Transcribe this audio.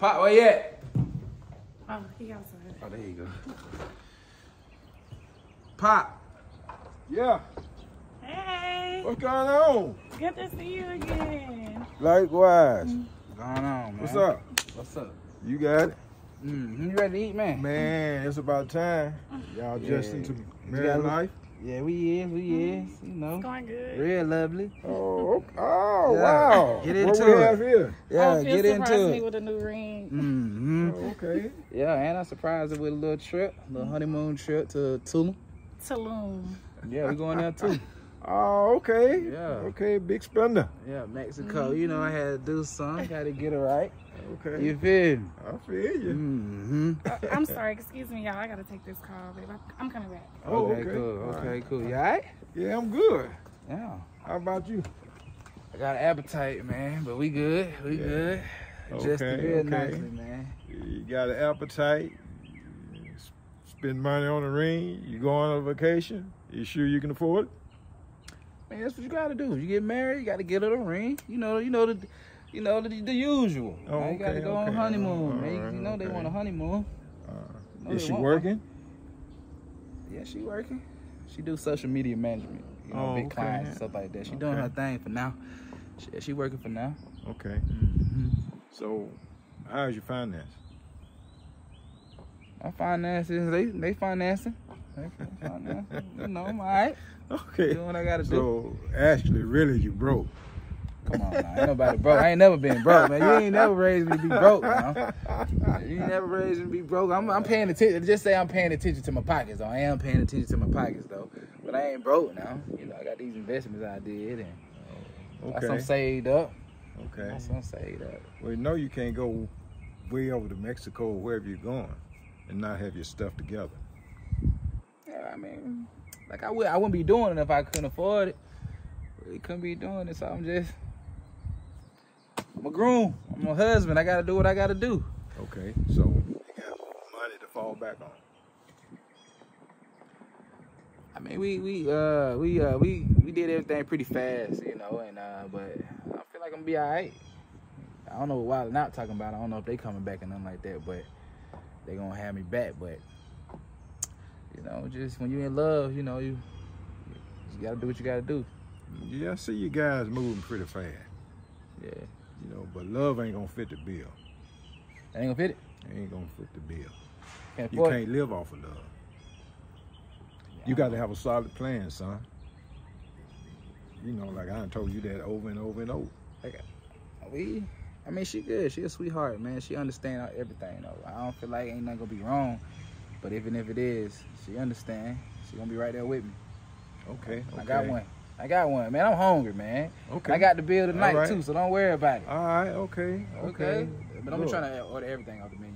Pop, where you at? Oh, he outside. Oh, there you go. Pop. Yeah. Hey, What's going on? good to see you again. Likewise. What's going on, man? What's up? What's up? You got it? Mm, you ready to eat, man? Man, it's about time. Y'all just Yeah. into You married life? Yeah, we is, we is. You know, It's going good. real lovely. Oh, okay. oh Yeah. wow. Get what into we it. have here? Yeah, oh, Phill get surprised into me it. with a new ring. Mm-hmm. Oh, okay. Yeah, and I surprised her with a little trip, a little honeymoon trip to Tulum. Tulum. Yeah, we going there too. Oh, okay. Yeah. Okay, big spender. Yeah, Mexico. You know, I had to do something. Got to get it right. Okay. You feel me? I feel you. Mm-hmm. Uh, I'm sorry, excuse me, y'all. I gotta take this call, babe. I- I'm coming back. Oh, okay, okay. cool. All Okay, right. cool. You all right? Yeah, I'm good. Yeah. How about you? I got an appetite, man, but we good. We Yeah. good. Just Okay, real okay. nicely, man. You got an appetite. Spend money on a ring. You go on a vacation. You sure you can afford it? Man, that's what you gotta do. You get married, you gotta get her a ring. You know, you know the, you know the, the usual. Oh, man. You gotta okay, go on okay. honeymoon, man. You- right, you know they want a honeymoon. Uh, You know is she want one. working? Yeah, she working. She do social media management. You know, Oh, big okay. clients and stuff like that. She doing her thing for now. She, she working for now. Okay. Mm-hmm. So, how's your finance? My finances, they they financing. They financing. you know, I'm all right. Okay. Doing what I gotta do. So, actually, really, you broke. Come on, now. ain't nobody broke. I ain't never been broke, man. You ain't never raised me to be broke, man. You ain't never raised me to be broke. I'm, I'm paying attention. Just say I'm paying attention to my pockets, though. I am paying attention to my pockets, though. But I ain't broke now. You know, I got these investments I did, and got some Okay. saved up. Okay. Got some saved up. Well, you know you can't go way over to Mexico or wherever you're going and not have your stuff together. Yeah, I mean, like I would, I wouldn't be doing it if I couldn't afford it. Really couldn't be doing it, so I'm just. I'm a groom. I'm a husband. I gotta do what I gotta do. Okay. So, you got money to fall back on. I mean, we we uh we uh we we did everything pretty fast, you know, and uh but I feel like I'm gonna be alright. I don't know what Wild and Out talking about. I don't know if they coming back and nothing like that, but they gonna have me back. But you know, just when you're in love, you know, you you gotta do what you gotta do. Yeah, I see you guys moving pretty fast. Yeah, You know, but love ain't gonna fit the bill. ain't gonna fit it. It ain't gonna fit the bill. Can't You can't live off of love. You got to have a solid plan, son. You know, like I told you that over and over and over. We, I mean, she good. She a sweetheart, man. She understand everything though. I don't feel like ain't nothing gonna be wrong. But even if it is, she understand. She gonna be right there with me. Okay. okay. I got one. I got one, man. I'm hungry, man. Okay. I got the bill tonight right. too, so don't worry about it. All right. Okay. Okay. But I'm trying to order everything off the menu.